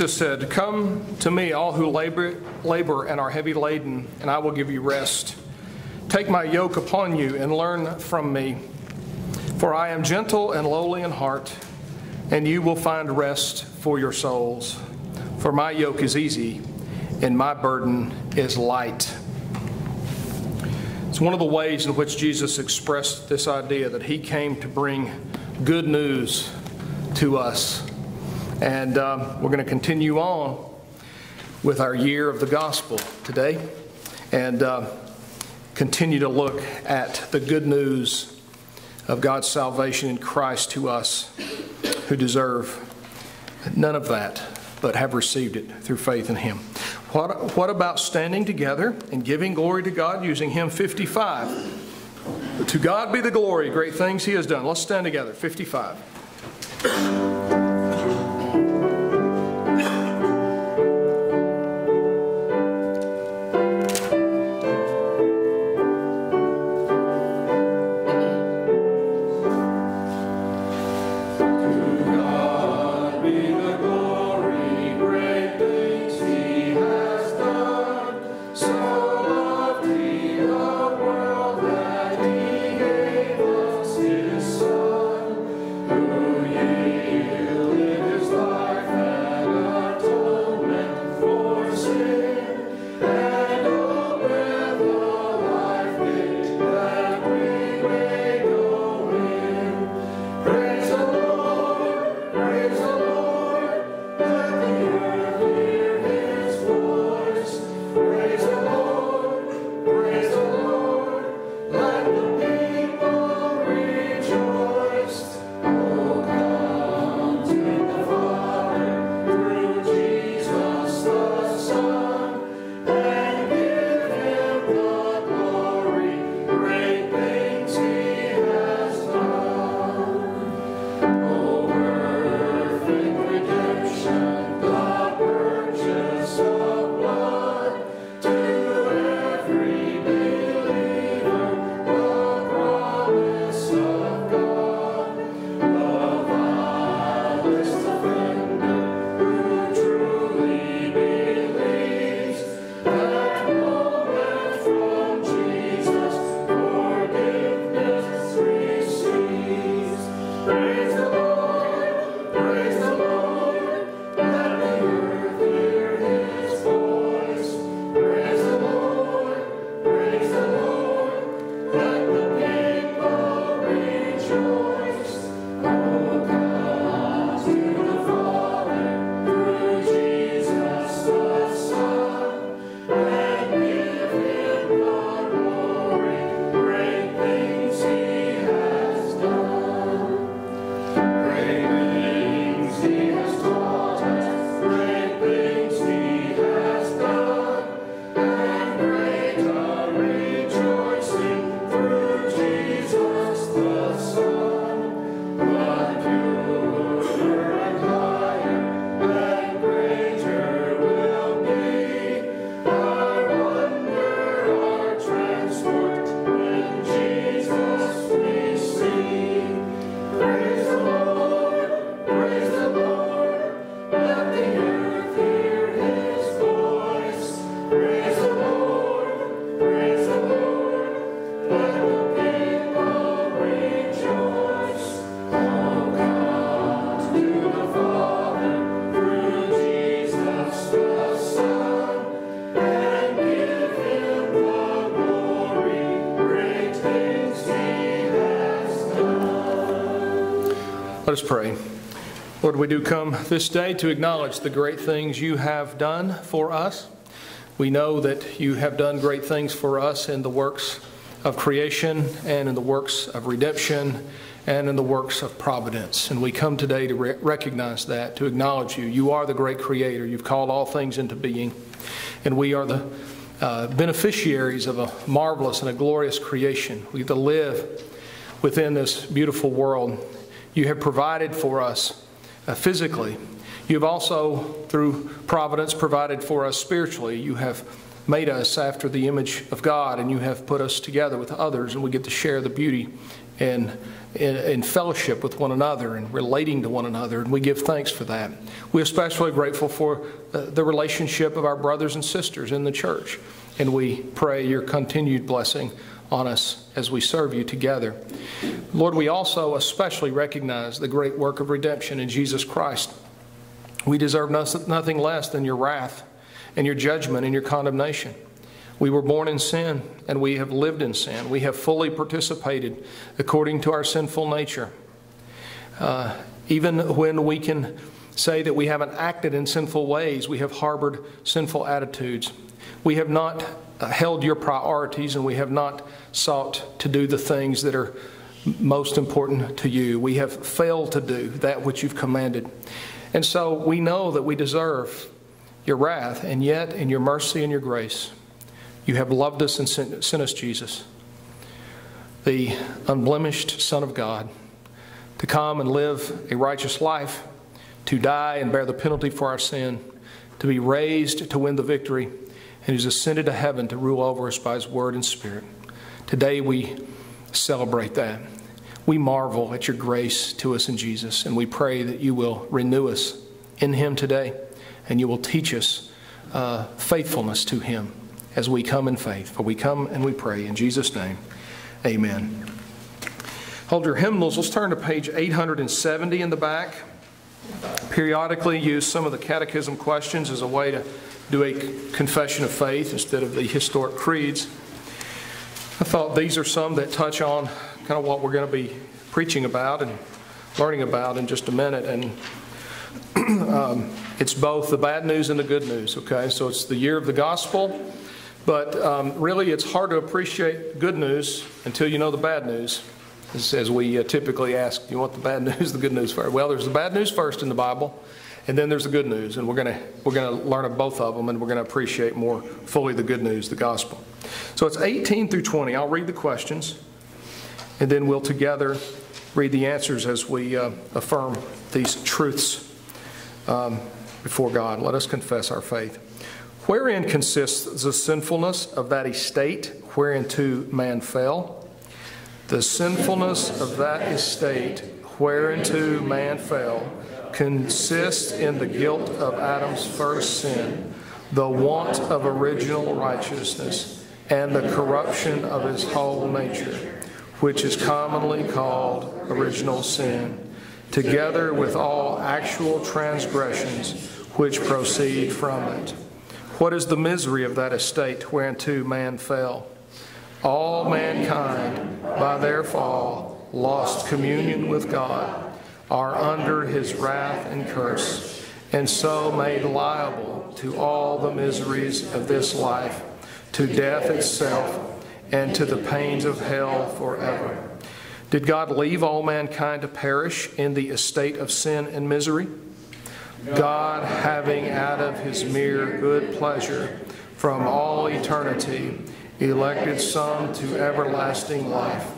Jesus said, Come to me, all who labor, labor and are heavy laden, and I will give you rest. Take my yoke upon you and learn from me, for I am gentle and lowly in heart, and you will find rest for your souls. For my yoke is easy, and my burden is light. It's one of the ways in which Jesus expressed this idea that he came to bring good news to us and um, we're going to continue on with our year of the gospel today and uh, continue to look at the good news of God's salvation in Christ to us who deserve none of that but have received it through faith in Him. What, what about standing together and giving glory to God using hymn 55? To God be the glory, great things He has done. Let's stand together. 55. Let us pray. Lord, we do come this day to acknowledge the great things you have done for us. We know that you have done great things for us in the works of creation and in the works of redemption and in the works of providence. And we come today to re- recognize that, to acknowledge you. You are the great creator. You've called all things into being. And we are the uh, beneficiaries of a marvelous and a glorious creation. We get to live within this beautiful world you have provided for us uh, physically. You have also, through providence, provided for us spiritually. You have made us after the image of God, and you have put us together with others, and we get to share the beauty and in, fellowship with one another and relating to one another, and we give thanks for that. We're especially grateful for uh, the relationship of our brothers and sisters in the church, and we pray your continued blessing on us as we serve you together. Lord, we also especially recognize the great work of redemption in Jesus Christ. We deserve nothing less than your wrath and your judgment and your condemnation. We were born in sin and we have lived in sin. We have fully participated according to our sinful nature. Uh, even when we can say that we haven't acted in sinful ways, we have harbored sinful attitudes. We have not uh, held your priorities and we have not sought to do the things that are most important to you. We have failed to do that which you've commanded. And so we know that we deserve your wrath, and yet in your mercy and your grace, you have loved us and sent, sent us Jesus, the unblemished Son of God, to come and live a righteous life, to die and bear the penalty for our sin, to be raised to win the victory, and who's ascended to heaven to rule over us by his word and spirit. Today we celebrate that. We marvel at your grace to us in Jesus, and we pray that you will renew us in him today, and you will teach us uh, faithfulness to him as we come in faith. For we come and we pray in Jesus' name. Amen. Hold your hymnals. Let's turn to page 870 in the back. Periodically use some of the catechism questions as a way to do a confession of faith instead of the historic creeds. I thought these are some that touch on kind of what we're going to be preaching about and learning about in just a minute. And um, it's both the bad news and the good news, okay? So it's the year of the gospel but um, really, it's hard to appreciate good news until you know the bad news. As we uh, typically ask, you want the bad news, the good news first? Well, there's the bad news first in the Bible, and then there's the good news, and we're going to we're going to learn of both of them, and we're going to appreciate more fully the good news, the gospel. So it's 18 through 20. I'll read the questions, and then we'll together read the answers as we uh, affirm these truths um, before God. Let us confess our faith. Wherein consists the sinfulness of that estate whereinto man fell? The sinfulness of that estate whereinto man fell consists in the guilt of Adam's first sin, the want of original righteousness, and the corruption of his whole nature, which is commonly called original sin, together with all actual transgressions which proceed from it. What is the misery of that estate whereunto man fell? All mankind, by their fall, lost communion with God, are under his wrath and curse, and so made liable to all the miseries of this life, to death itself, and to the pains of hell forever. Did God leave all mankind to perish in the estate of sin and misery? God, having out of his mere good pleasure from all eternity elected some to everlasting life,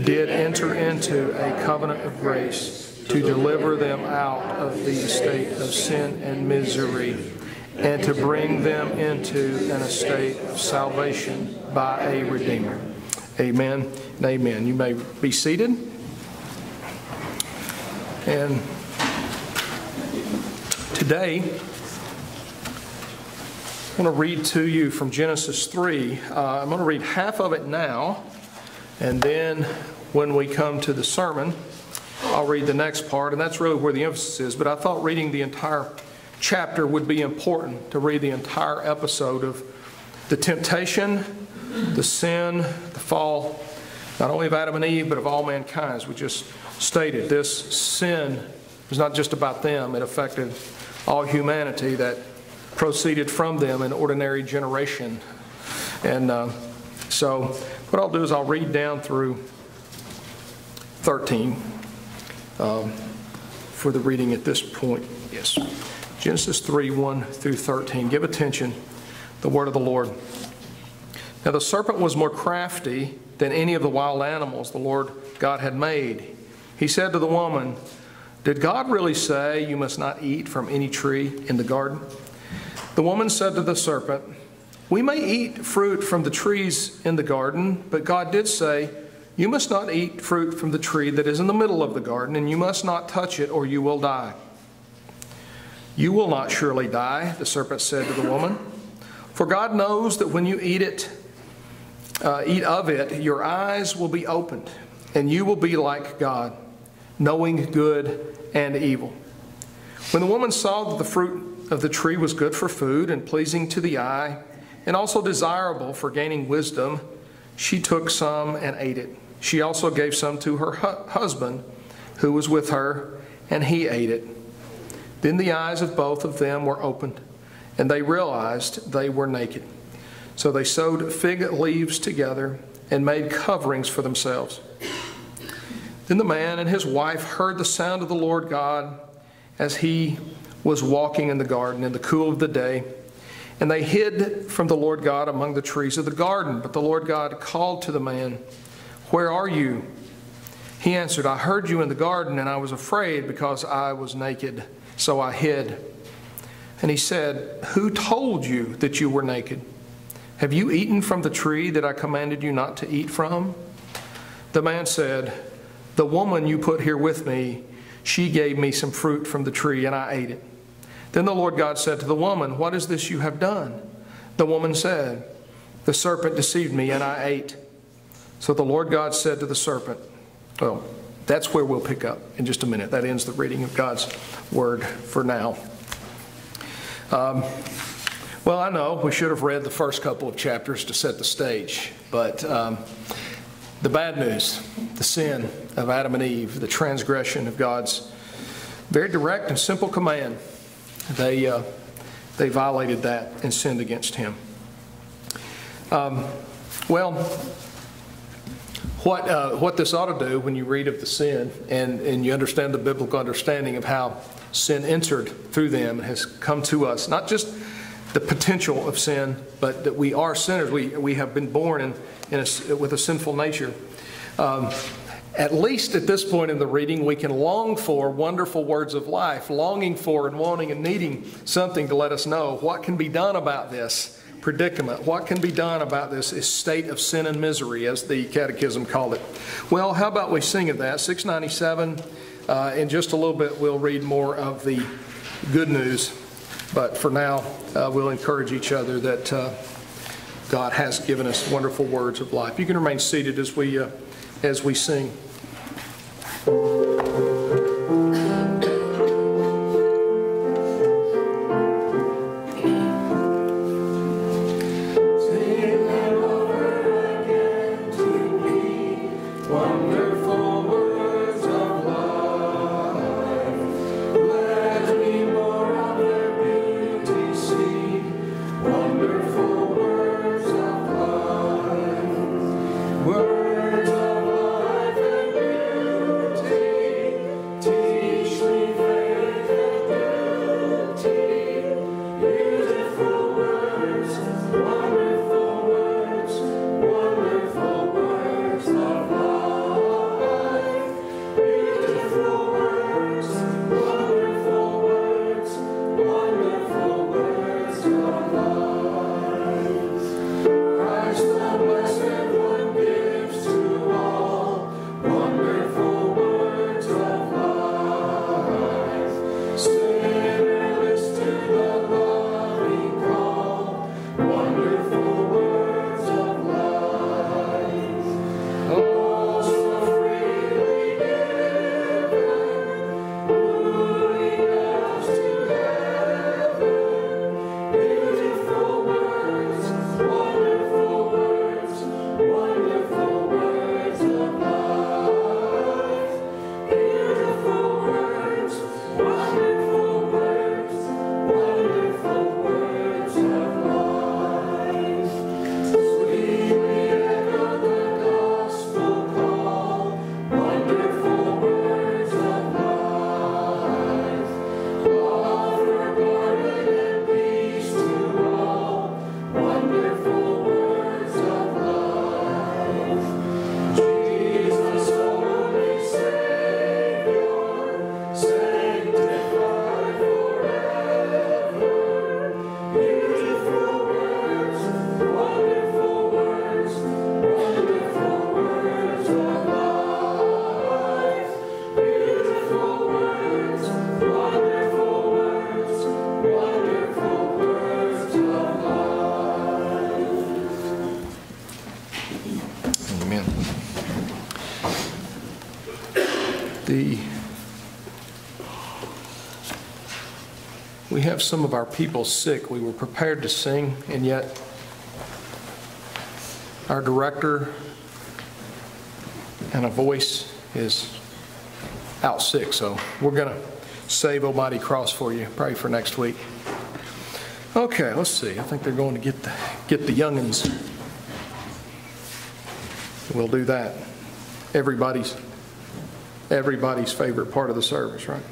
did enter into a covenant of grace to deliver them out of the state of sin and misery and to bring them into an estate of salvation by a Redeemer. Amen and amen. You may be seated. And Today, I want to read to you from Genesis 3. Uh, I'm going to read half of it now, and then when we come to the sermon, I'll read the next part, and that's really where the emphasis is. But I thought reading the entire chapter would be important to read the entire episode of the temptation, the sin, the fall, not only of Adam and Eve, but of all mankind, as we just stated. This sin was not just about them, it affected all humanity that proceeded from them in ordinary generation. And uh, so, what I'll do is I'll read down through 13 um, for the reading at this point. Yes. Genesis 3 1 through 13. Give attention, the word of the Lord. Now, the serpent was more crafty than any of the wild animals the Lord God had made. He said to the woman, did God really say you must not eat from any tree in the garden? The woman said to the serpent, We may eat fruit from the trees in the garden, but God did say, You must not eat fruit from the tree that is in the middle of the garden, and you must not touch it, or you will die. You will not surely die, the serpent said to the woman. For God knows that when you eat it, uh, eat of it, your eyes will be opened, and you will be like God, knowing good and evil. When the woman saw that the fruit of the tree was good for food and pleasing to the eye, and also desirable for gaining wisdom, she took some and ate it. She also gave some to her hu- husband who was with her, and he ate it. Then the eyes of both of them were opened, and they realized they were naked. So they sewed fig leaves together and made coverings for themselves. Then the man and his wife heard the sound of the Lord God as he was walking in the garden in the cool of the day. And they hid from the Lord God among the trees of the garden. But the Lord God called to the man, Where are you? He answered, I heard you in the garden, and I was afraid because I was naked, so I hid. And he said, Who told you that you were naked? Have you eaten from the tree that I commanded you not to eat from? The man said, The woman you put here with me, she gave me some fruit from the tree, and I ate it. Then the Lord God said to the woman, What is this you have done? The woman said, The serpent deceived me, and I ate. So the Lord God said to the serpent, Well, that's where we'll pick up in just a minute. That ends the reading of God's word for now. Um, well, I know we should have read the first couple of chapters to set the stage, but um, the bad news, the sin of Adam and Eve, the transgression of God's very direct and simple command, they, uh, they violated that and sinned against Him. Um, well, what, uh, what this ought to do when you read of the sin and, and you understand the biblical understanding of how sin entered through them and has come to us, not just the potential of sin, but that we are sinners. We, we have been born in, in a, with a sinful nature. Um, at least at this point in the reading, we can long for wonderful words of life, longing for and wanting and needing something to let us know what can be done about this predicament. What can be done about this state of sin and misery, as the Catechism called it? Well, how about we sing of that? 697. Uh, in just a little bit, we'll read more of the good news. But for now, uh, we'll encourage each other that uh, God has given us wonderful words of life. You can remain seated as we, uh, as we sing. Have some of our people sick. We were prepared to sing, and yet our director and a voice is out sick. So we're going to save Almighty Cross for you, probably for next week. Okay, let's see. I think they're going to get the, get the youngins. We'll do that. Everybody's everybody's favorite part of the service, right?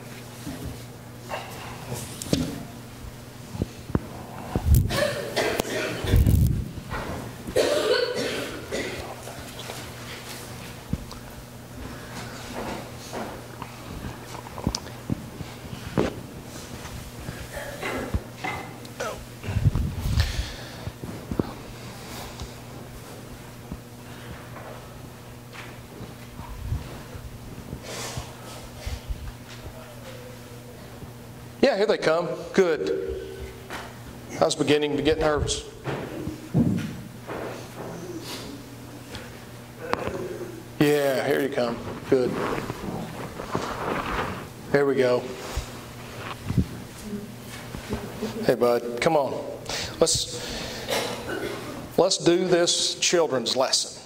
Here they come. Good. I was beginning to get nervous. Yeah, here you come. Good. There we go. Hey, bud, come on. Let's let's do this children's lesson.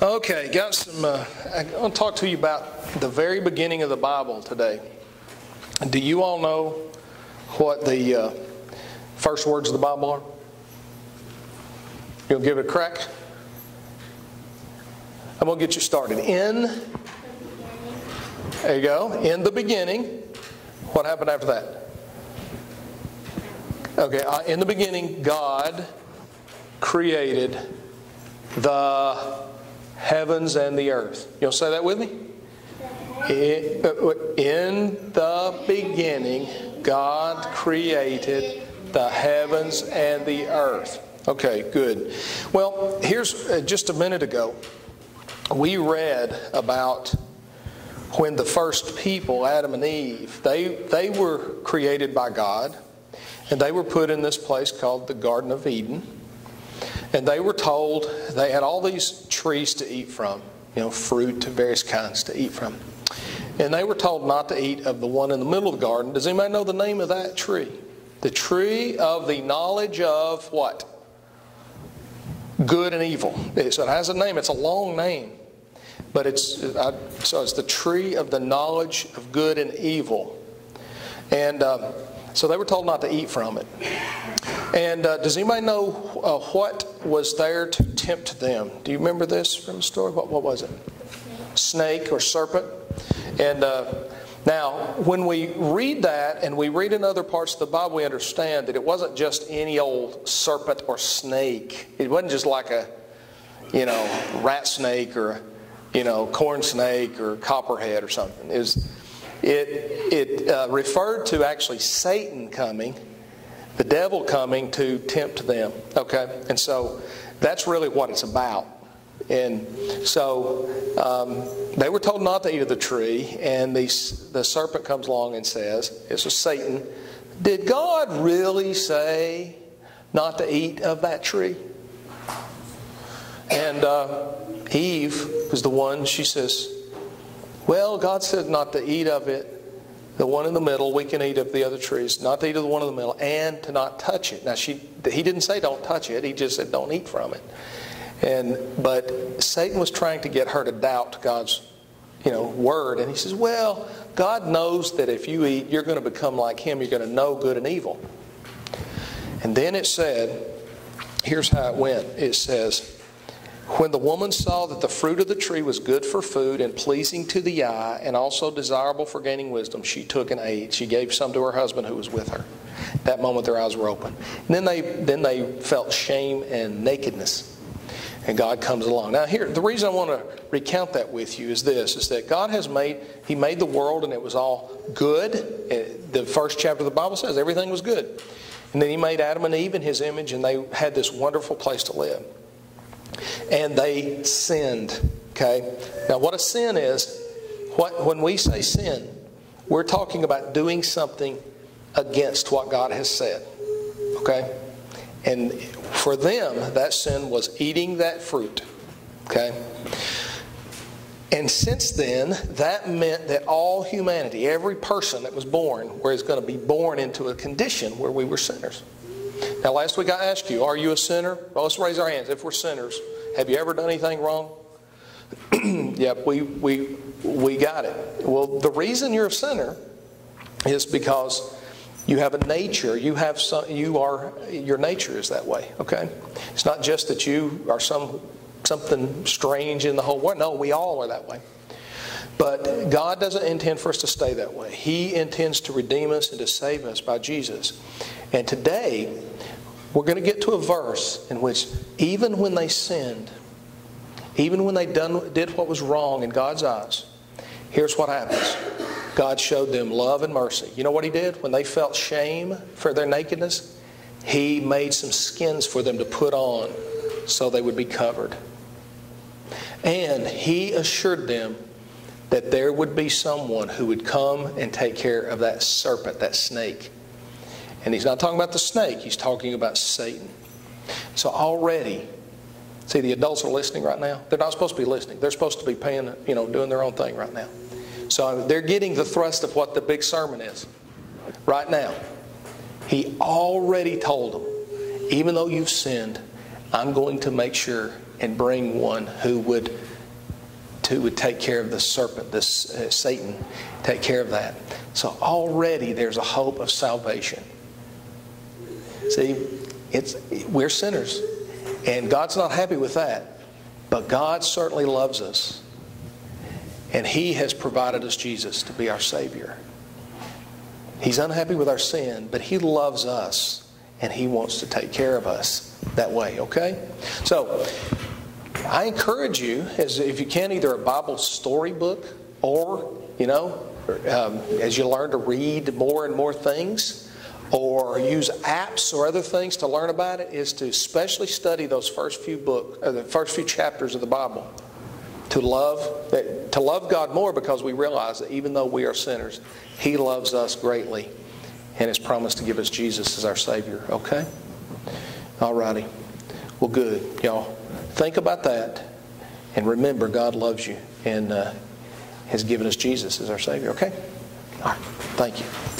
Okay, got some. Uh, I want to talk to you about the very beginning of the Bible today. Do you all know what the uh, first words of the Bible are? You'll give it a crack? I'm going to get you started. In, there you go, in the beginning. What happened after that? Okay, uh, in the beginning, God created the heavens and the earth. You'll say that with me? In the beginning, God created the heavens and the earth. Okay, good. Well, here's uh, just a minute ago, we read about when the first people, Adam and Eve, they, they were created by God, and they were put in this place called the Garden of Eden. And they were told they had all these trees to eat from, you know, fruit, of various kinds to eat from. And they were told not to eat of the one in the middle of the garden. Does anybody know the name of that tree? The tree of the knowledge of what? Good and evil. So it has a name. It's a long name. But it's, so it's the tree of the knowledge of good and evil. And um, so they were told not to eat from it. And uh, does anybody know uh, what was there to tempt them? Do you remember this from the story? What, what was it? Snake or serpent? And uh, now, when we read that and we read in other parts of the Bible, we understand that it wasn't just any old serpent or snake. It wasn't just like a, you know, rat snake or, you know, corn snake or copperhead or something. It, was, it, it uh, referred to actually Satan coming, the devil coming to tempt them. Okay? And so that's really what it's about. And so um, they were told not to eat of the tree, and the, the serpent comes along and says, This is Satan, did God really say not to eat of that tree? And uh, Eve was the one, she says, Well, God said not to eat of it. The one in the middle, we can eat of the other trees, not to eat of the one in the middle, and to not touch it. Now, she, he didn't say don't touch it, he just said don't eat from it. And but Satan was trying to get her to doubt God's you know word and he says, "Well, God knows that if you eat, you're going to become like him. You're going to know good and evil." And then it said, here's how it went. It says, when the woman saw that the fruit of the tree was good for food and pleasing to the eye and also desirable for gaining wisdom, she took and ate. She gave some to her husband who was with her. That moment their eyes were open. And then they then they felt shame and nakedness and God comes along. Now here, the reason I want to recount that with you is this, is that God has made, He made the world and it was all good. Eh, the first chapter of the Bible says everything was good. And then He made Adam and Eve in His image and they had this wonderful place to live. And they sinned, okay? Now what a sin is, what, when we say sin, we're talking about doing something against what God has said, okay? And for them, that sin was eating that fruit. Okay? And since then, that meant that all humanity, every person that was born, was going to be born into a condition where we were sinners. Now, last week I asked you, are you a sinner? Well, let's raise our hands if we're sinners. Have you ever done anything wrong? yep, we, we, we got it. Well, the reason you're a sinner is because you have a nature. You have some, you are, your nature is that way, okay? It's not just that you are some, something strange in the whole world. No, we all are that way. But God doesn't intend for us to stay that way. He intends to redeem us and to save us by Jesus. And today, we're going to get to a verse in which even when they sinned, even when they done, did what was wrong in God's eyes, here's what happens. God showed them love and mercy. You know what He did? When they felt shame for their nakedness, He made some skins for them to put on so they would be covered. And He assured them that there would be someone who would come and take care of that serpent, that snake. And he's not talking about the snake, he's talking about Satan. So already, see, the adults are listening right now. They're not supposed to be listening. They're supposed to be paying, you know, doing their own thing right now. So they're getting the thrust of what the big sermon is right now. He already told them, even though you've sinned, I'm going to make sure and bring one who would who would take care of the serpent, this uh, Satan, take care of that. So already there's a hope of salvation. See, it's we're sinners, and God's not happy with that. But God certainly loves us, and He has provided us Jesus to be our Savior. He's unhappy with our sin, but He loves us, and He wants to take care of us that way. Okay, so I encourage you, as if you can, either a Bible storybook or, you know, um, as you learn to read more and more things or use apps or other things to learn about it, is to especially study those first few books, or the first few chapters of the Bible. To love, to love God more because we realize that even though we are sinners, He loves us greatly and has promised to give us Jesus as our Savior. Okay? All righty. Well, good, y'all. Think about that and remember God loves you and uh, has given us Jesus as our Savior. Okay? All right. Thank you.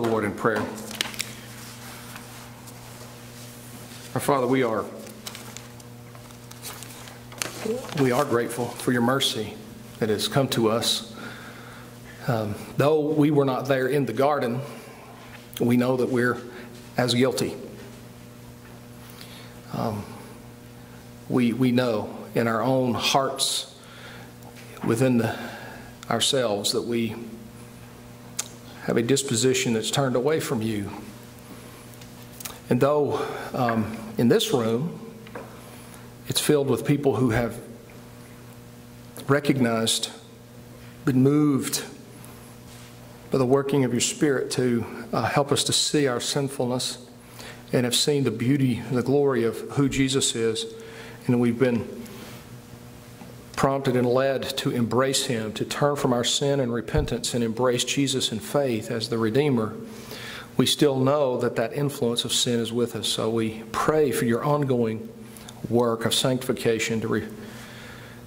The Lord in prayer. Our Father, we are we are grateful for your mercy that has come to us. Um, though we were not there in the garden, we know that we're as guilty. Um, we, we know in our own hearts, within the, ourselves, that we have a disposition that's turned away from you. And though um, in this room, it's filled with people who have recognized, been moved by the working of your Spirit to uh, help us to see our sinfulness and have seen the beauty the glory of who Jesus is. And we've been prompted and led to embrace Him, to turn from our sin and repentance and embrace Jesus in faith as the Redeemer we still know that that influence of sin is with us. So we pray for your ongoing work of sanctification to, re,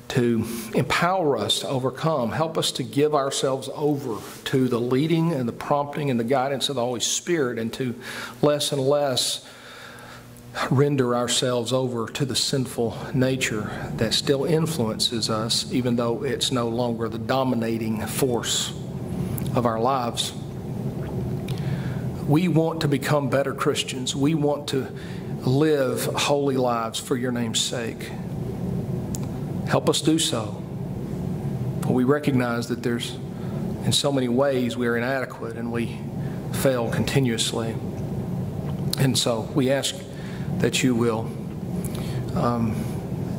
to empower us to overcome. Help us to give ourselves over to the leading and the prompting and the guidance of the Holy Spirit and to less and less render ourselves over to the sinful nature that still influences us, even though it's no longer the dominating force of our lives. We want to become better Christians. We want to live holy lives for your name's sake. Help us do so. But we recognize that there's, in so many ways, we are inadequate and we fail continuously. And so we ask that you will um,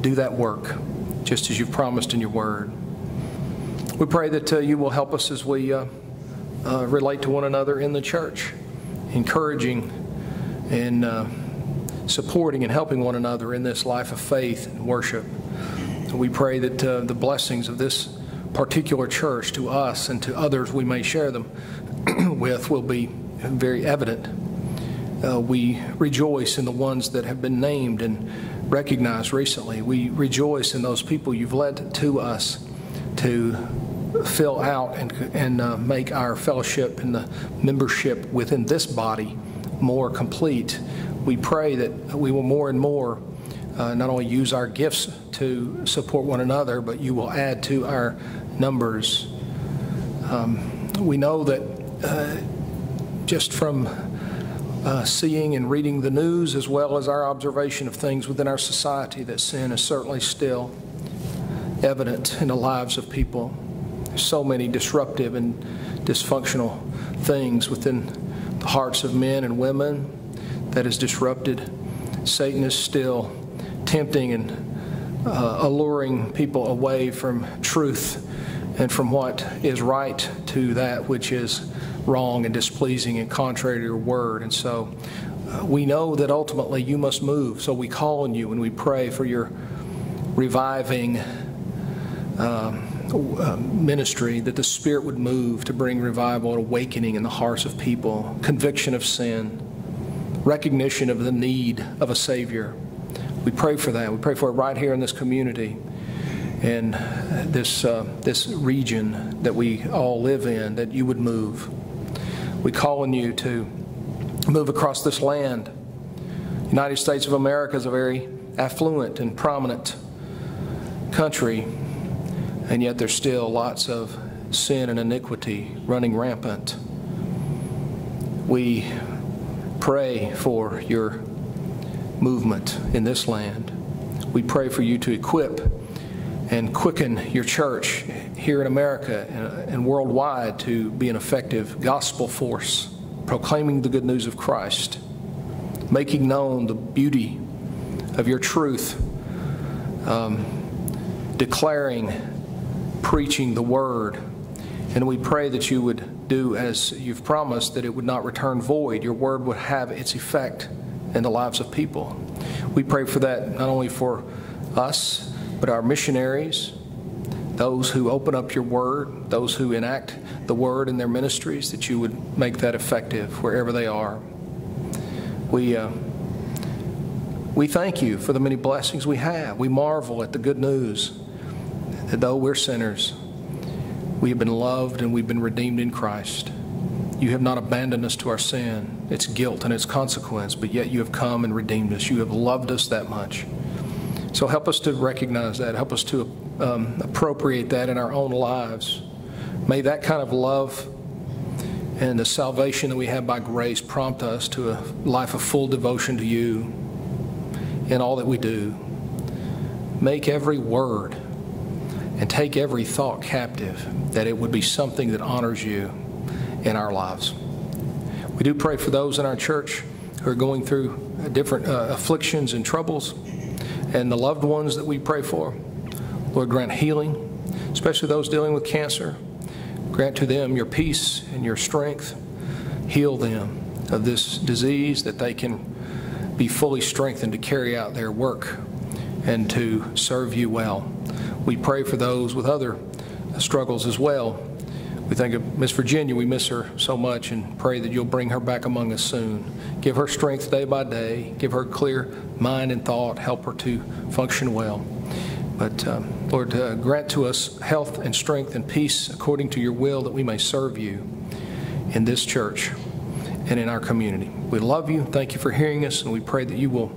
do that work just as you've promised in your word. We pray that uh, you will help us as we uh, uh, relate to one another in the church encouraging and uh, supporting and helping one another in this life of faith and worship. We pray that uh, the blessings of this particular church to us and to others we may share them with will be very evident. Uh, we rejoice in the ones that have been named and recognized recently. We rejoice in those people you've led to us to fill out and, and uh, make our fellowship and the membership within this body more complete. We pray that we will more and more uh, not only use our gifts to support one another, but you will add to our numbers. Um, we know that uh, just from uh, seeing and reading the news, as well as our observation of things within our society, that sin is certainly still evident in the lives of people. There's so many disruptive and dysfunctional things within the hearts of men and women that is disrupted. Satan is still tempting and uh, alluring people away from truth and from what is right to that which is wrong and displeasing and contrary to your word. And so uh, we know that ultimately you must move. So we call on you and we pray for your reviving um, uh, ministry, that the Spirit would move to bring revival and awakening in the hearts of people, conviction of sin, recognition of the need of a Savior. We pray for that. We pray for it right here in this community and this, uh, this region that we all live in, that you would move. We call on you to move across this land. United States of America is a very affluent and prominent country, and yet there's still lots of sin and iniquity running rampant. We pray for your movement in this land. We pray for you to equip and quicken your church here in America and worldwide to be an effective gospel force, proclaiming the good news of Christ, making known the beauty of your truth, um, declaring, preaching the word. And we pray that you would do as you've promised, that it would not return void. Your word would have its effect in the lives of people. We pray for that not only for us, but our missionaries, those who open up your word, those who enact the word in their ministries, that you would make that effective wherever they are. We, uh, we thank you for the many blessings we have. We marvel at the good news that though we're sinners, we have been loved and we've been redeemed in Christ. You have not abandoned us to our sin, its guilt and its consequence, but yet you have come and redeemed us. You have loved us that much. So help us to recognize that. Help us to um, appropriate that in our own lives. May that kind of love and the salvation that we have by grace prompt us to a life of full devotion to you in all that we do. Make every word and take every thought captive that it would be something that honors you in our lives. We do pray for those in our church who are going through different uh, afflictions and troubles and the loved ones that we pray for. Lord, grant healing, especially those dealing with cancer. Grant to them your peace and your strength. Heal them of this disease that they can be fully strengthened to carry out their work and to serve you well. We pray for those with other struggles as well. We think of Miss Virginia. We miss her so much and pray that you'll bring her back among us soon. Give her strength day by day. Give her clear mind and thought. Help her to function well. But um, Lord, uh, grant to us health and strength and peace according to your will that we may serve you in this church and in our community. We love you. Thank you for hearing us, and we pray that you will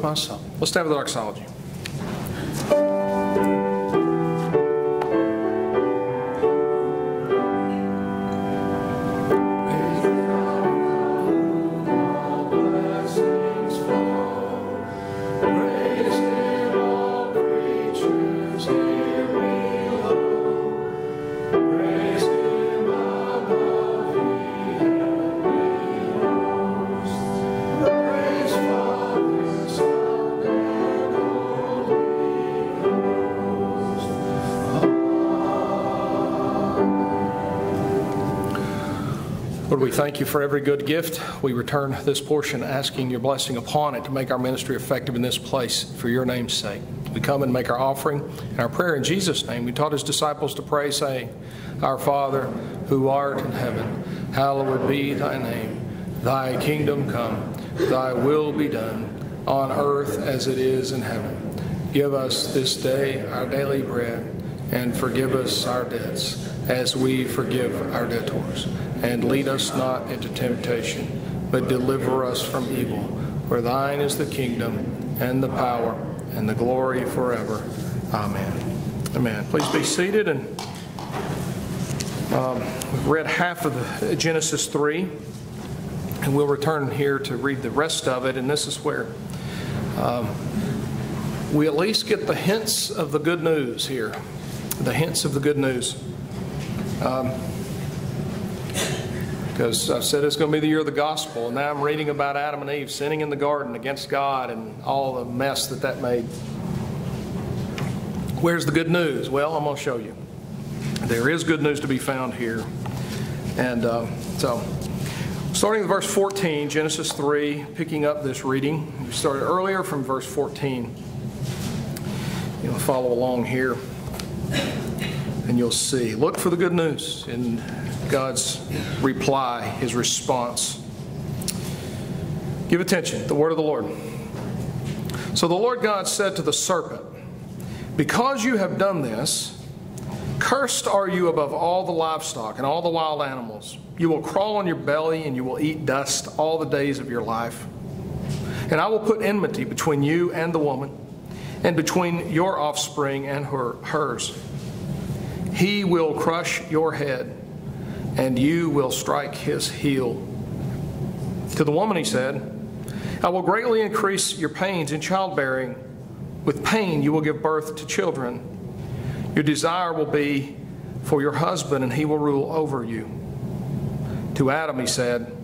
with my soul. Let's stand with the doxology. Thank you for every good gift. We return this portion asking your blessing upon it to make our ministry effective in this place for your name's sake. We come and make our offering and our prayer in Jesus' name. We taught his disciples to pray, saying, Our Father, who art in heaven, hallowed be thy name. Thy kingdom come, thy will be done, on earth as it is in heaven. Give us this day our daily bread, and forgive us our debts, as we forgive our debtors and lead us not into temptation, but deliver us from evil. For thine is the kingdom, and the power, and the glory forever. Amen. Amen. Please be seated. And um, we've read half of the Genesis 3, and we'll return here to read the rest of it. And this is where um, we at least get the hints of the good news here. The hints of the good news. Um, because I said it's going to be the year of the gospel, and now I'm reading about Adam and Eve sinning in the garden against God and all the mess that that made. Where's the good news? Well, I'm going to show you. There is good news to be found here. And uh, so, starting with verse 14, Genesis 3, picking up this reading. We started earlier from verse 14. You'll follow along here, and you'll see. Look for the good news in God's reply, his response. Give attention, the word of the Lord. So the Lord God said to the serpent, Because you have done this, cursed are you above all the livestock and all the wild animals. You will crawl on your belly and you will eat dust all the days of your life. And I will put enmity between you and the woman, and between your offspring and her, hers. He will crush your head and you will strike his heel. To the woman he said, I will greatly increase your pains in childbearing. With pain you will give birth to children. Your desire will be for your husband, and he will rule over you. To Adam he said,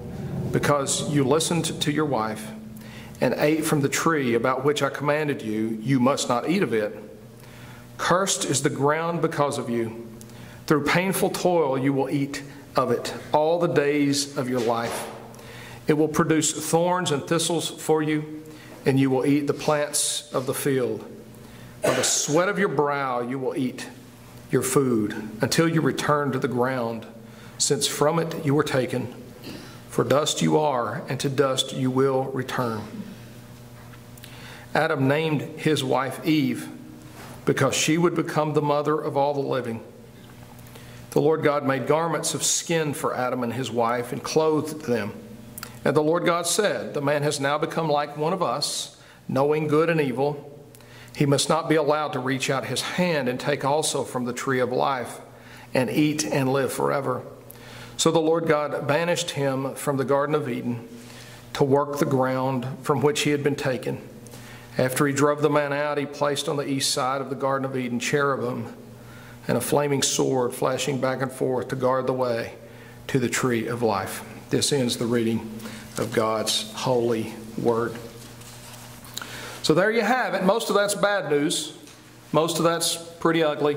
Because you listened to your wife and ate from the tree about which I commanded you, you must not eat of it. Cursed is the ground because of you. Through painful toil you will eat of it all the days of your life. It will produce thorns and thistles for you, and you will eat the plants of the field. By the sweat of your brow you will eat your food until you return to the ground, since from it you were taken. For dust you are, and to dust you will return. Adam named his wife Eve because she would become the mother of all the living. The Lord God made garments of skin for Adam and his wife and clothed them. And the Lord God said, The man has now become like one of us, knowing good and evil. He must not be allowed to reach out his hand and take also from the tree of life and eat and live forever. So the Lord God banished him from the Garden of Eden to work the ground from which he had been taken. After he drove the man out, he placed on the east side of the Garden of Eden cherubim and a flaming sword flashing back and forth to guard the way to the tree of life. This ends the reading of God's holy word. So there you have it. Most of that's bad news. Most of that's pretty ugly.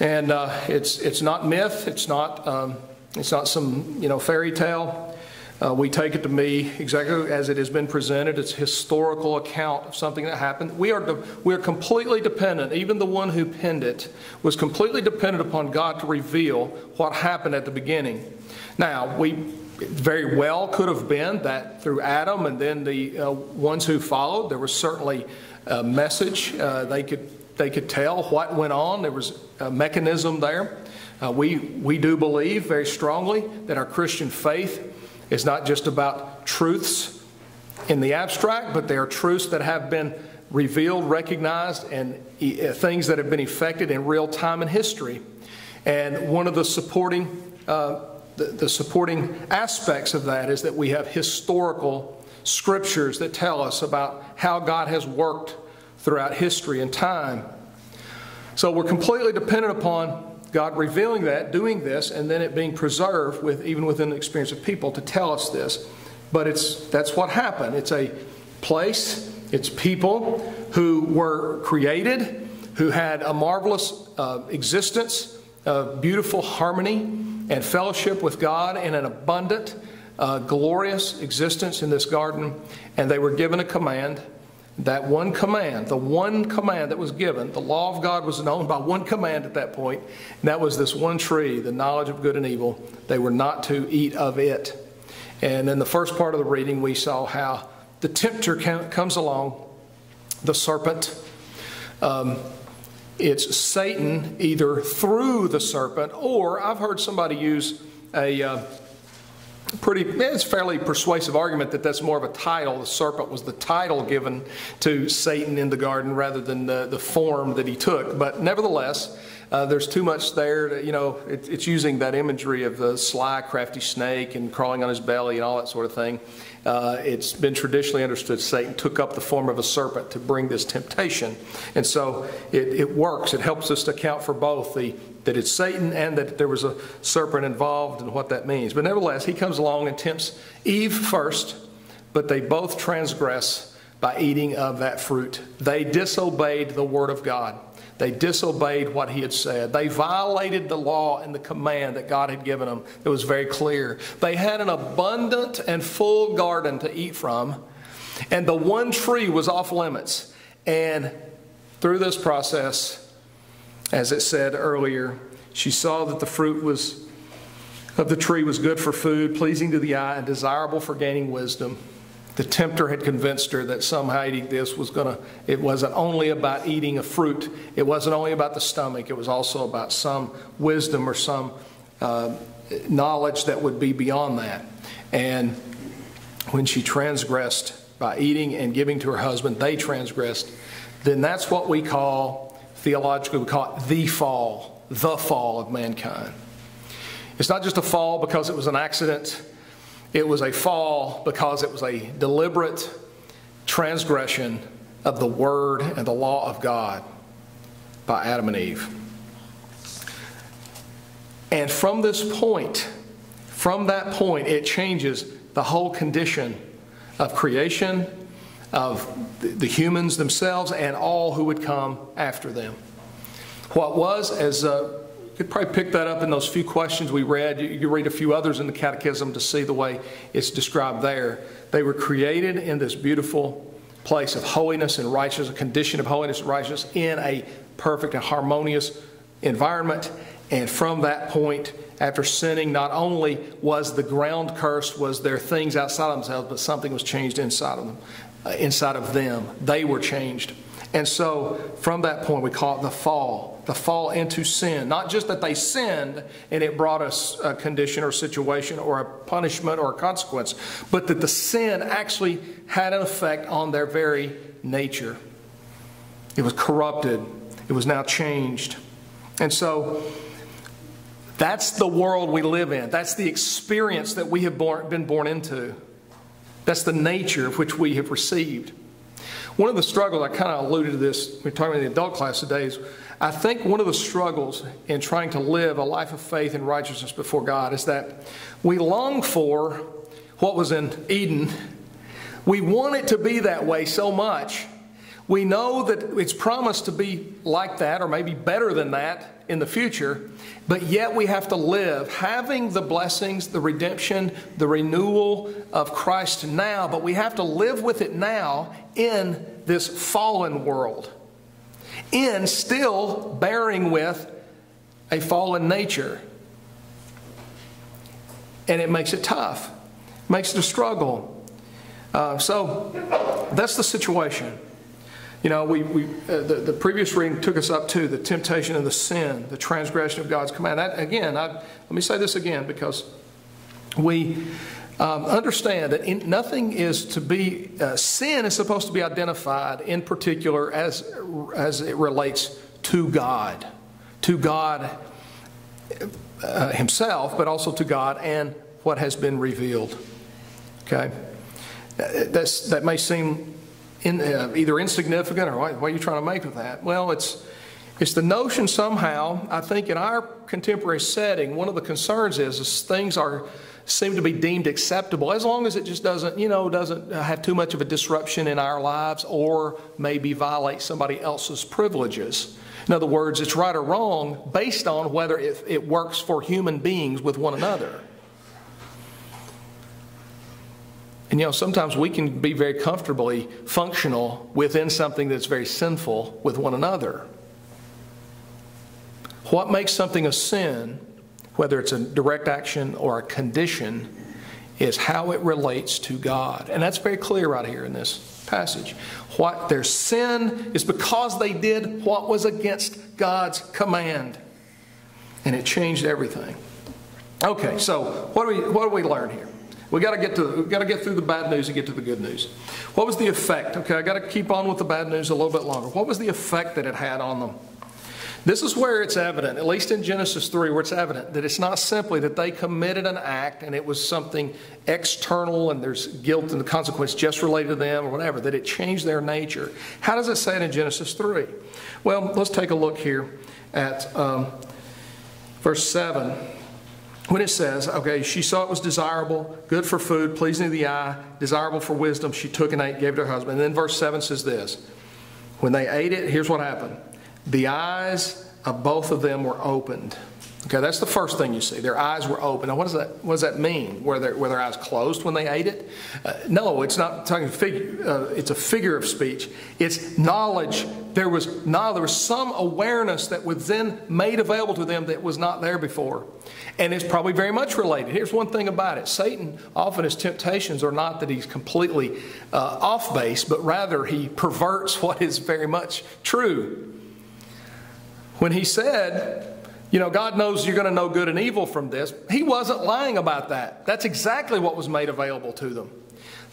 And uh, it's, it's not myth. It's not, um, it's not some you know, fairy tale. Uh, we take it to be exactly as it has been presented. It's a historical account of something that happened. We are, de- we are completely dependent, even the one who penned it was completely dependent upon God to reveal what happened at the beginning. Now, we very well could have been that through Adam and then the uh, ones who followed, there was certainly a message. Uh, they, could, they could tell what went on, there was a mechanism there. Uh, we, we do believe very strongly that our Christian faith it's not just about truths in the abstract, but they are truths that have been revealed, recognized, and things that have been effected in real time in history. And one of the supporting, uh, the, the supporting aspects of that is that we have historical scriptures that tell us about how God has worked throughout history and time. So we're completely dependent upon God revealing that, doing this, and then it being preserved with even within the experience of people to tell us this. But it's that's what happened. It's a place, it's people who were created, who had a marvelous uh, existence, a beautiful harmony and fellowship with God in an abundant, uh, glorious existence in this garden, and they were given a command that one command, the one command that was given, the law of God was known by one command at that point, and that was this one tree, the knowledge of good and evil. They were not to eat of it. And in the first part of the reading, we saw how the tempter comes along, the serpent. Um, it's Satan either through the serpent, or I've heard somebody use a. Uh, pretty, it's fairly persuasive argument that that's more of a title. The serpent was the title given to Satan in the garden rather than the, the form that he took. But nevertheless, uh, there's too much there. To, you know, it, it's using that imagery of the sly, crafty snake and crawling on his belly and all that sort of thing. Uh, it's been traditionally understood Satan took up the form of a serpent to bring this temptation. And so it, it works. It helps us to account for both the that it's Satan and that there was a serpent involved and what that means. But nevertheless, he comes along and tempts Eve first, but they both transgress by eating of that fruit. They disobeyed the word of God. They disobeyed what he had said. They violated the law and the command that God had given them. It was very clear. They had an abundant and full garden to eat from, and the one tree was off limits. And through this process, as it said earlier, she saw that the fruit was of the tree was good for food, pleasing to the eye, and desirable for gaining wisdom. The tempter had convinced her that somehow eating this was going to, it wasn't only about eating a fruit, it wasn't only about the stomach, it was also about some wisdom or some uh, knowledge that would be beyond that. And when she transgressed by eating and giving to her husband, they transgressed, then that's what we call theologically we call it the fall, the fall of mankind. It's not just a fall because it was an accident, it was a fall because it was a deliberate transgression of the Word and the law of God by Adam and Eve. And from this point, from that point, it changes the whole condition of creation of the humans themselves and all who would come after them. What was, as uh, you probably pick that up in those few questions we read. You, you read a few others in the Catechism to see the way it's described there. They were created in this beautiful place of holiness and righteousness, a condition of holiness and righteousness in a perfect and harmonious environment. And from that point, after sinning, not only was the ground cursed, was there things outside of themselves, but something was changed inside of them uh, inside of them. They were changed. And so from that point, we call it the fall, the fall into sin. Not just that they sinned and it brought us a condition or situation or a punishment or a consequence, but that the sin actually had an effect on their very nature. It was corrupted, it was now changed. And so that's the world we live in, that's the experience that we have born, been born into. That's the nature of which we have received. One of the struggles, I kind of alluded to this, we are talking in the adult class today, is I think one of the struggles in trying to live a life of faith and righteousness before God is that we long for what was in Eden. We want it to be that way so much. We know that it's promised to be like that or maybe better than that in the future, but yet we have to live having the blessings, the redemption, the renewal of Christ now, but we have to live with it now in this fallen world, in still bearing with a fallen nature. And it makes it tough, makes it a struggle. Uh, so that's the situation. You know, we, we, uh, the, the previous reading took us up to the temptation and the sin, the transgression of God's command. Again, I, let me say this again because we Um, understand that in, nothing is to be, uh, sin is supposed to be identified in particular as, as it relates to God, to God uh, Himself, but also to God and what has been revealed. Okay? Uh, that's, that may seem in, uh, either insignificant or what, what are you trying to make of that? Well, it's, it's the notion somehow, I think in our contemporary setting, one of the concerns is, is things are seem to be deemed acceptable as long as it just doesn't, you know, doesn't uh, have too much of a disruption in our lives or maybe violate somebody else's privileges. In other words, it's right or wrong based on whether it, it works for human beings with one another. And you know, sometimes we can be very comfortably functional within something that's very sinful with one another. What makes something a sin, whether it's a direct action or a condition, is how it relates to God. And that's very clear right here in this passage. What their sin is because they did what was against God's command. And it changed everything. Okay, so what do we what do we learn here? We got to get to we got to get through the bad news and get to the good news. What was the effect? Okay, I got to keep on with the bad news a little bit longer. What was the effect that it had on them? This is where it's evident, at least in Genesis 3, where it's evident that it's not simply that they committed an act and it was something external and there's guilt and the consequence just related to them or whatever, that it changed their nature. How does it say it in Genesis 3? Well, let's take a look here at um, verse 7 when it says, okay, she saw it was desirable, good for food, pleasing to the eye, desirable for wisdom, she took and ate, gave it to her husband. And then verse 7 says this When they ate it, here's what happened the eyes of both of them were opened. Okay, that's the first thing you see. Their eyes were open. Now, what does that, what does that mean? Were their, were their eyes closed when they ate it? Uh, no, it's not talking figure. Uh, it's a figure of speech. It's knowledge. There was no, there was some awareness that was then made available to them that was not there before, and it's probably very much related. Here's one thing about it: Satan often his temptations are not that he's completely uh, off base, but rather he perverts what is very much true. When he said you know, God knows you're going to know good and evil from this. He wasn't lying about that. That's exactly what was made available to them.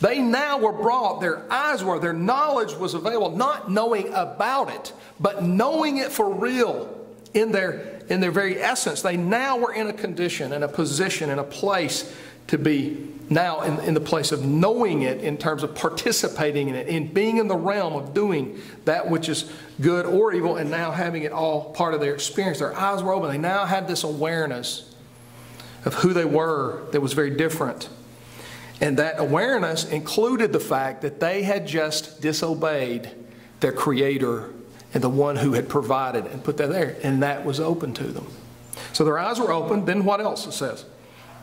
They now were brought, their eyes were, their knowledge was available, not knowing about it, but knowing it for real in their, in their very essence. They now were in a condition, in a position, in a place to be now in, in the place of knowing it in terms of participating in it, in being in the realm of doing that which is good or evil, and now having it all part of their experience. Their eyes were open. They now had this awareness of who they were that was very different. And that awareness included the fact that they had just disobeyed their Creator and the one who had provided and put that there, and that was open to them. So their eyes were open. Then what else it says?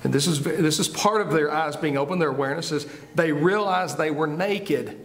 And this is, this is part of their eyes being open, their awareness is they realized they were naked.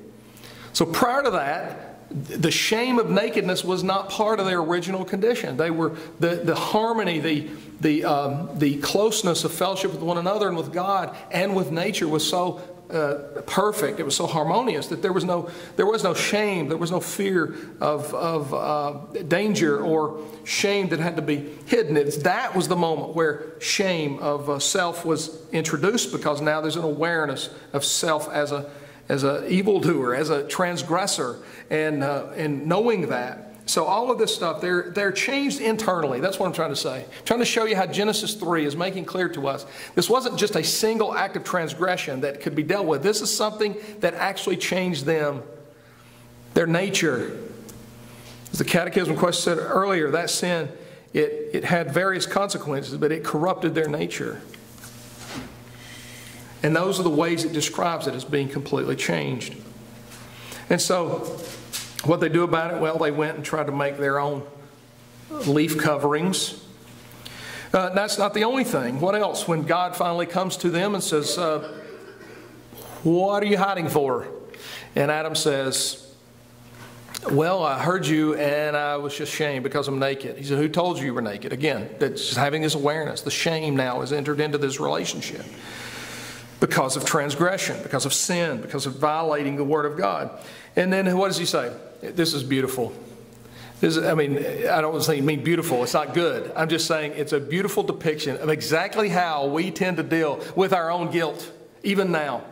So prior to that, the shame of nakedness was not part of their original condition. They were the, the harmony, the, the, um, the closeness of fellowship with one another and with God and with nature was so uh, perfect. It was so harmonious that there was no there was no shame. There was no fear of of uh, danger or shame that had to be hidden. It's, that was the moment where shame of uh, self was introduced because now there's an awareness of self as a as an evildoer, as a transgressor, and uh, and knowing that so all of this stuff, they're, they're changed internally. That's what I'm trying to say. I'm trying to show you how Genesis 3 is making clear to us. This wasn't just a single act of transgression that could be dealt with. This is something that actually changed them, their nature. As the catechism question said earlier, that sin, it, it had various consequences, but it corrupted their nature. And those are the ways it describes it as being completely changed. And so what they do about it? Well, they went and tried to make their own leaf coverings. Uh, that's not the only thing. What else? When God finally comes to them and says, uh, What are you hiding for? And Adam says, well, I heard you and I was just ashamed because I'm naked. He said, Who told you you were naked? Again, that's just having this awareness. The shame now has entered into this relationship because of transgression, because of sin, because of violating the Word of God. And then what does he say? This is beautiful. This is, I mean, I don't say mean beautiful. It's not good. I'm just saying it's a beautiful depiction of exactly how we tend to deal with our own guilt even now.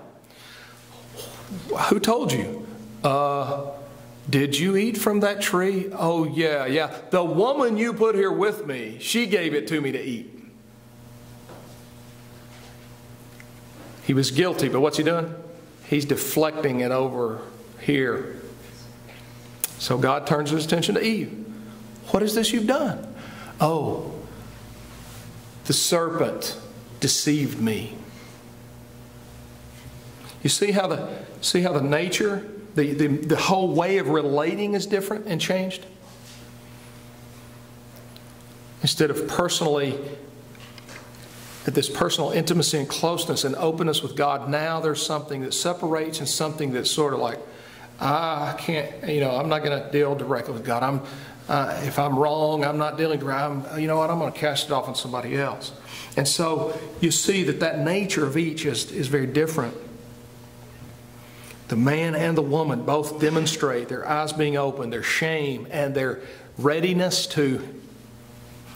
Who told you? Uh, did you eat from that tree? Oh, yeah, yeah. The woman you put here with me, she gave it to me to eat. He was guilty, but what's he doing? He's deflecting it over here. So God turns his attention to Eve. What is this you've done? Oh, the serpent deceived me. You see how the, see how the nature, the, the, the whole way of relating is different and changed? Instead of personally, at this personal intimacy and closeness and openness with God, now there's something that separates and something that's sort of like, I can't, you know, I'm not going to deal directly with God. I'm, uh, if I'm wrong, I'm not dealing directly. I'm, you know what? I'm going to cast it off on somebody else. And so you see that that nature of each is, is very different. The man and the woman both demonstrate their eyes being open, their shame, and their readiness to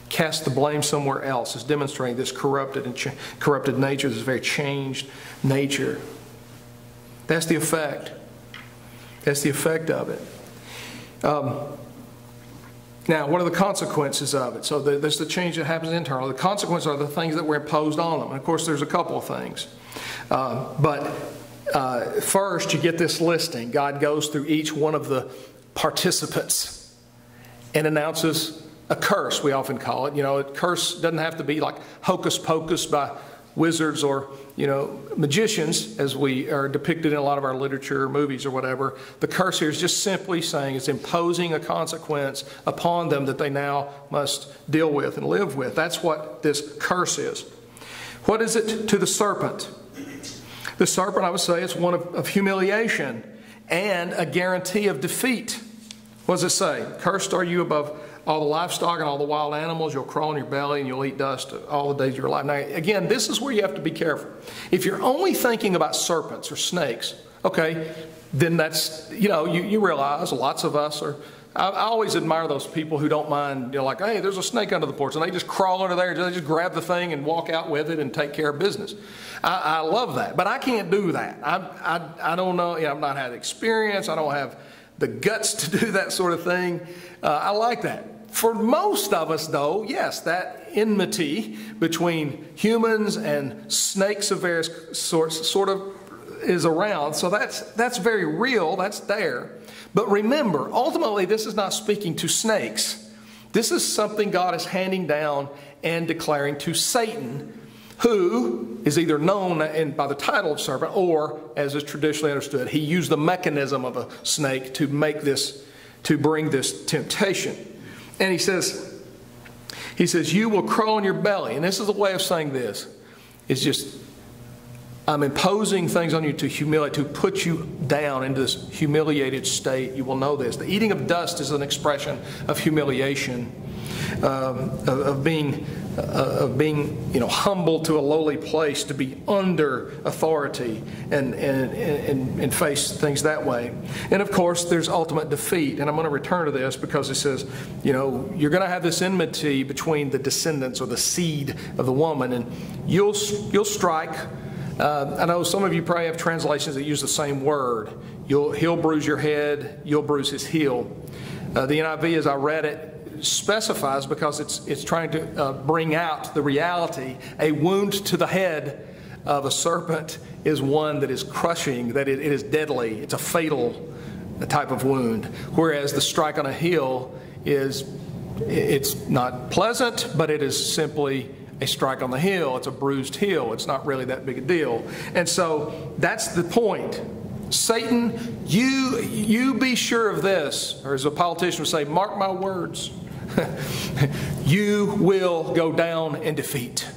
cast the blame somewhere else is demonstrating this corrupted and corrupted nature, this very changed nature. That's the effect. That's the effect of it. Um, now, what are the consequences of it? So the, there's the change that happens internally. The consequences are the things that were imposed on them. And of course, there's a couple of things. Uh, but uh, first, you get this listing. God goes through each one of the participants and announces a curse, we often call it. You know, a curse doesn't have to be like hocus pocus by wizards or you know magicians as we are depicted in a lot of our literature or movies or whatever the curse here is just simply saying it's imposing a consequence upon them that they now must deal with and live with that's what this curse is what is it to the serpent the serpent, I would say, is one of, of humiliation and a guarantee of defeat. What does it say? Cursed are you above all the livestock and all the wild animals. You'll crawl on your belly and you'll eat dust all the days of your life. Now, again, this is where you have to be careful. If you're only thinking about serpents or snakes, okay, then that's, you know, you, you realize lots of us are I, I, always admire those people who don't mind, you know, like, hey, there's a snake under the porch, and they just crawl under there, they just grab the thing and walk out with it and take care of business. I, I love that, but I can't do that. I, I, I don't know, you know, I've not had experience, I don't have the guts to do that sort of thing. Uh, I like that. For most of us, though, yes, that enmity between humans and snakes of various sorts sort of is around. So that's, that's very real, that's there. But remember, ultimately, this is not speaking to snakes. This is something God is handing down and declaring to Satan, who is either known in, by the title of serpent or, as is traditionally understood, he used the mechanism of a snake to make this, to bring this temptation. And he says, he says, you will crawl on your belly. And this is a way of saying this. It's just I'm imposing things on you to humiliate, to put you down into this humiliated state. You will know this. The eating of dust is an expression of humiliation, um, of, of, being, uh, of being, you know, humble to a lowly place, to be under authority, and, and, and, and face things that way. And of course, there's ultimate defeat. And I'm going to return to this because it says, you know, you're going to have this enmity between the descendants or the seed of the woman, and you'll you'll strike uh, I know some of you probably have translations that use the same word. You'll, he'll bruise your head, you'll bruise his heel. Uh, the NIV, as I read it, specifies because it's, it's trying to uh, bring out the reality. A wound to the head of a serpent is one that is crushing, that it, it is deadly. It's a fatal type of wound. Whereas the strike on a heel is, it's not pleasant, but it is simply a strike on the heel, it's a bruised heel. It's not really that big a deal. And so that's the point. Satan, you, you be sure of this, or as a politician would say, mark my words. you will go down in defeat.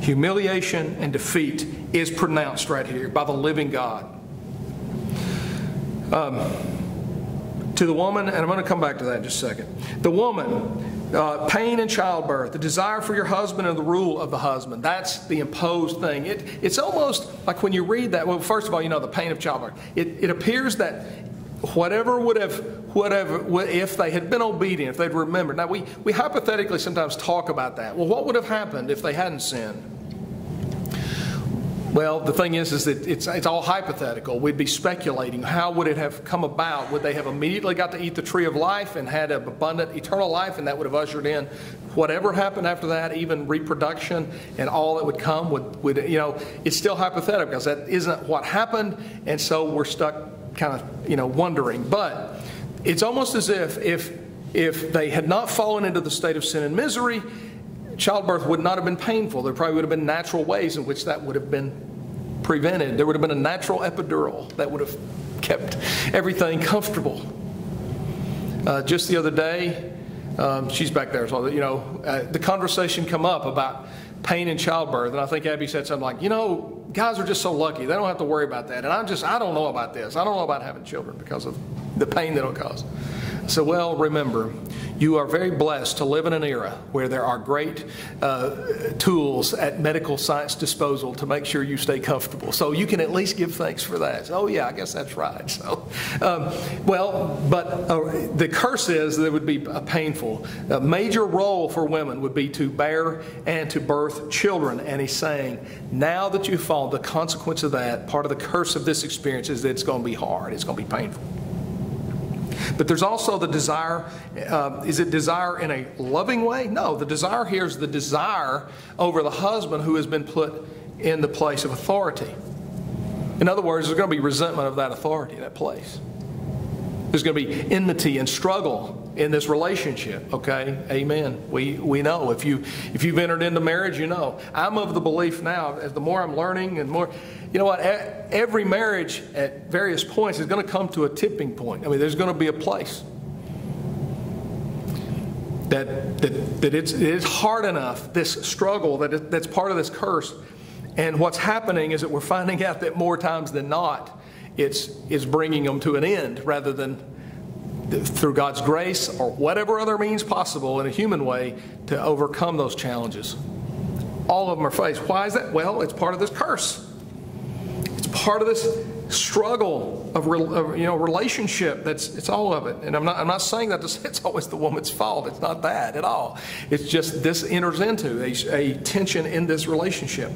Humiliation and defeat is pronounced right here by the living God. Um, to the woman, and I'm going to come back to that in just a second. The woman uh, pain and childbirth, the desire for your husband and the rule of the husband. That's the imposed thing. It, it's almost like when you read that, well, first of all, you know, the pain of childbirth. It, it appears that whatever would have, whatever, if they had been obedient, if they'd remembered. Now, we, we hypothetically sometimes talk about that. Well, what would have happened if they hadn't sinned? Well, the thing is, is that it's, it's all hypothetical. We'd be speculating. How would it have come about? Would they have immediately got to eat the tree of life and had an abundant eternal life, and that would have ushered in whatever happened after that, even reproduction and all that would come? Would, would you know? It's still hypothetical because that isn't what happened, and so we're stuck, kind of, you know, wondering. But it's almost as if if if they had not fallen into the state of sin and misery childbirth would not have been painful. There probably would have been natural ways in which that would have been prevented. There would have been a natural epidural that would have kept everything comfortable. Uh, just the other day, um, she's back there, so you know, uh, the conversation come up about pain in childbirth, and I think Abby said something like, "You know, guys are just so lucky; they don't have to worry about that." And I'm just, I don't know about this. I don't know about having children because of the pain that it'll cause. So, well, remember, you are very blessed to live in an era where there are great uh, tools at medical science disposal to make sure you stay comfortable. So you can at least give thanks for that. So, oh, yeah, I guess that's right. So, um, well, but uh, the curse is that it would be painful. A major role for women would be to bear and to birth children. And he's saying, now that you've fallen, the consequence of that, part of the curse of this experience is that it's going to be hard, it's going to be painful. But there's also the desire uh, is it desire in a loving way? No, the desire here is the desire over the husband who has been put in the place of authority. In other words, there's going to be resentment of that authority, in that place. There's going to be enmity and struggle in this relationship. Okay, Amen. We we know if you if you've entered into marriage, you know. I'm of the belief now. As the more I'm learning and more, you know what? Every marriage at various points is going to come to a tipping point. I mean, there's going to be a place that that that it's it is hard enough. This struggle that it, that's part of this curse. And what's happening is that we're finding out that more times than not, it's, it's bringing them to an end rather than through God's grace or whatever other means possible in a human way to overcome those challenges. All of them are faced. Why is that? Well, it's part of this curse. It's part of this struggle of, of, you know relationship. That's it's all of it. And I'm not I'm not saying that it's always the woman's fault. It's not that at all. It's just this enters into a, a tension in this relationship.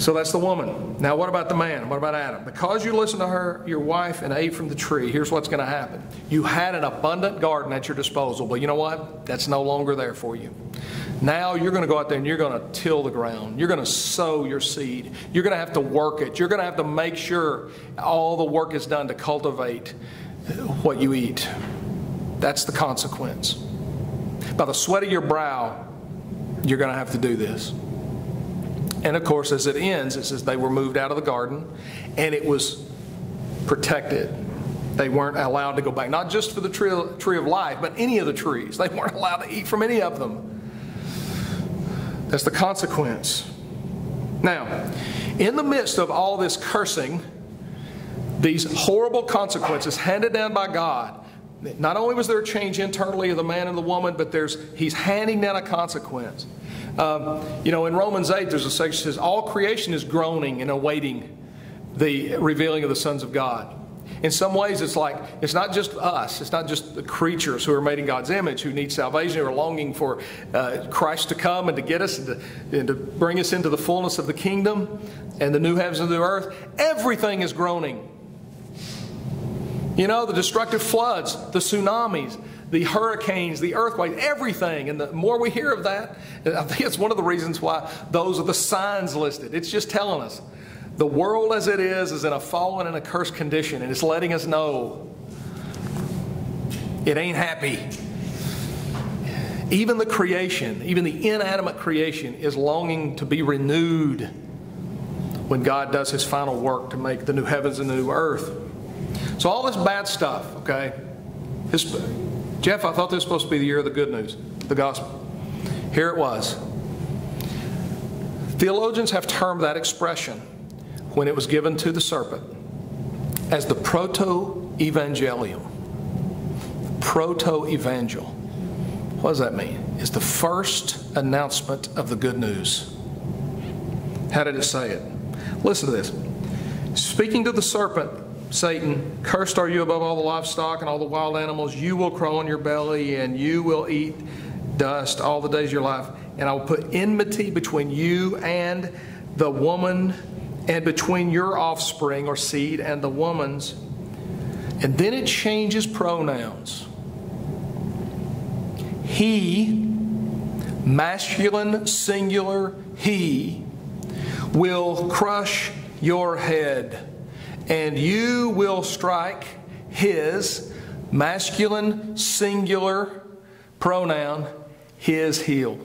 So that's the woman. Now, what about the man? What about Adam? Because you listened to her, your wife, and ate from the tree, here's what's going to happen. You had an abundant garden at your disposal, but you know what? That's no longer there for you. Now you're going to go out there and you're going to till the ground. You're going to sow your seed. You're going to have to work it. You're going to have to make sure all the work is done to cultivate what you eat. That's the consequence. By the sweat of your brow, you're going to have to do this. And of course, as it ends, it says they were moved out of the garden and it was protected. They weren't allowed to go back, not just for the tree, tree of life, but any of the trees. They weren't allowed to eat from any of them. That's the consequence. Now, in the midst of all this cursing, these horrible consequences handed down by God, not only was there a change internally of the man and the woman, but there's he's handing down a consequence. Um, you know, in Romans 8, there's a section that says, All creation is groaning and awaiting the revealing of the sons of God. In some ways, it's like it's not just us, it's not just the creatures who are made in God's image who need salvation, who are longing for uh, Christ to come and to get us and to, and to bring us into the fullness of the kingdom and the new heavens and the earth. Everything is groaning. You know, the destructive floods, the tsunamis, the hurricanes, the earthquakes, everything. And the more we hear of that, I think it's one of the reasons why those are the signs listed. It's just telling us the world as it is is in a fallen and a cursed condition, and it's letting us know it ain't happy. Even the creation, even the inanimate creation, is longing to be renewed when God does his final work to make the new heavens and the new earth. So, all this bad stuff, okay? Jeff, I thought this was supposed to be the year of the good news, the gospel. Here it was. Theologians have termed that expression when it was given to the serpent as the proto evangelium. Proto evangel. What does that mean? It's the first announcement of the good news. How did it say it? Listen to this. Speaking to the serpent, Satan, cursed are you above all the livestock and all the wild animals. You will crawl on your belly and you will eat dust all the days of your life. And I will put enmity between you and the woman and between your offspring or seed and the woman's. And then it changes pronouns. He, masculine, singular, he, will crush your head, and you will strike his, masculine, singular, pronoun, his heel.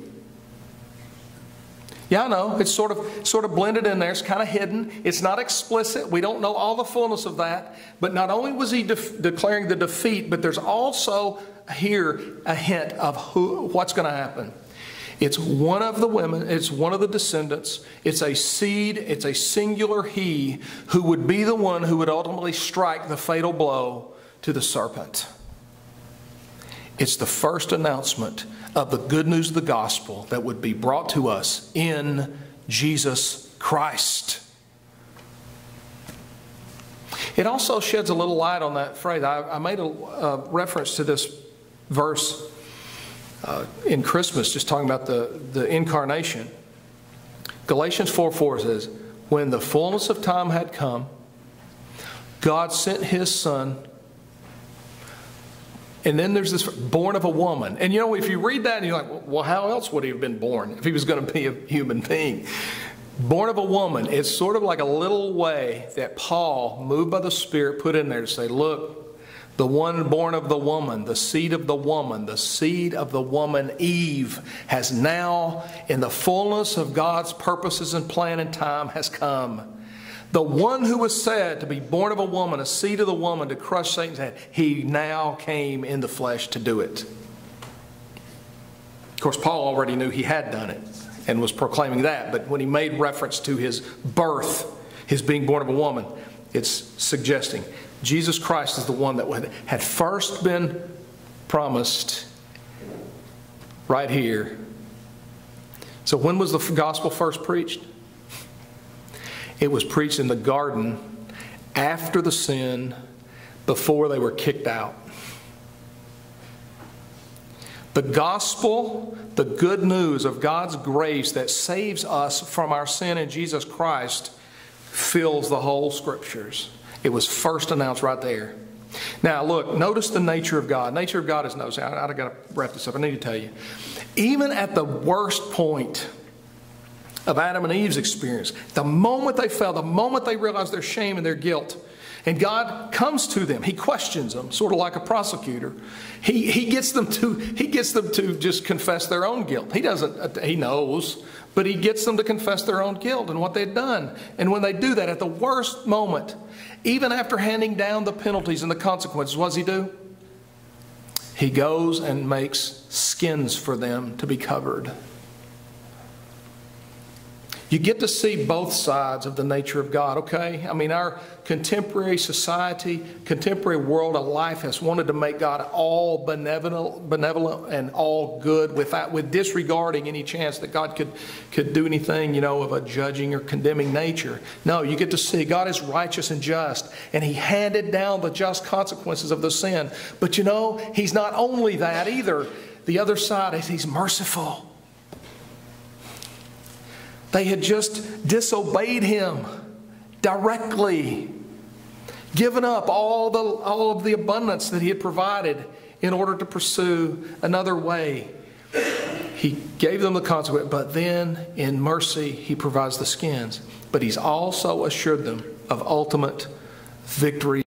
Yeah, I know. It's sort of sort of blended in there. It's kind of hidden. It's not explicit. We don't know all the fullness of that. But not only was he de- declaring the defeat, but there's also here a hint of who, what's going to happen. It's one of the women, it's one of the descendants, it's a seed, it's a singular he who would be the one who would ultimately strike the fatal blow to the serpent. It's the first announcement of the good news of the gospel that would be brought to us in Jesus Christ. It also sheds a little light on that phrase. I, I made a, a, reference to this verse uh, in Christmas, just talking about the, the incarnation. Galatians 4 4 says, When the fullness of time had come, God sent his Son and then there's this born of a woman. And you know, if you read that and you're like, well, how else would he have been born if he was going to be a human being? Born of a woman, it's sort of like a little way that Paul, moved by the Spirit, put in there to say, look, the one born of the woman, the seed of the woman, the seed of the woman, Eve, has now, in the fullness of God's purposes and plan and time, has come. The one who was said to be born of a woman, a seed of the woman, to crush Satan's head, he now came in the flesh to do it. Of course, Paul already knew he had done it and was proclaiming that, but when he made reference to his birth, his being born of a woman, it's suggesting Jesus Christ is the one that had first been promised right here. So, when was the gospel first preached? It was preached in the garden after the sin, before they were kicked out. The gospel, the good news of God's grace that saves us from our sin in Jesus Christ, fills the whole scriptures. It was first announced right there. Now, look, notice the nature of God. Nature of God is noticing. I, I got to wrap this up. I need to tell you. Even at the worst point of Adam and Eve's experience. The moment they fell, the moment they realized their shame and their guilt, and God comes to them. He questions them, sort of like a prosecutor. He, he, gets them to, he gets them to just confess their own guilt. He doesn't, he knows, but he gets them to confess their own guilt and what they've done. And when they do that, at the worst moment, even after handing down the penalties and the consequences, what does he do? He goes and makes skins for them to be covered. You get to see both sides of the nature of God, okay? I mean, our contemporary society, contemporary world of life has wanted to make God all benevolent, benevolent and all good without, with disregarding any chance that God could, could do anything, you know, of a judging or condemning nature. No, you get to see God is righteous and just, and He handed down the just consequences of the sin. But you know, He's not only that either. The other side is He's merciful. They had just disobeyed him directly, given up all, the, all of the abundance that he had provided in order to pursue another way. He gave them the consequence, but then in mercy, he provides the skins. But he's also assured them of ultimate victory.